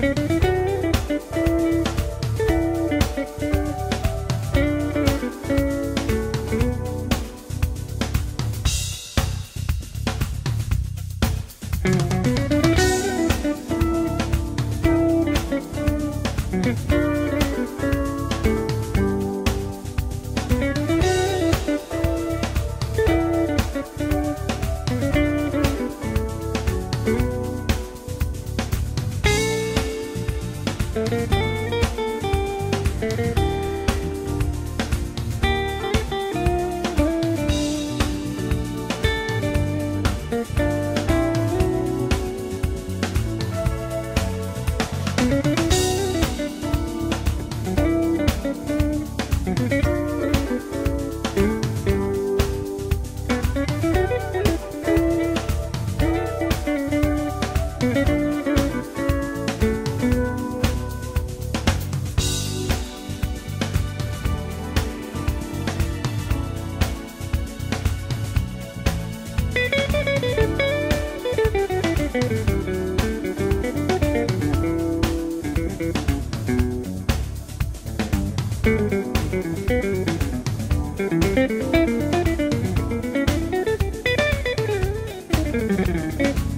Música Música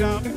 Oh,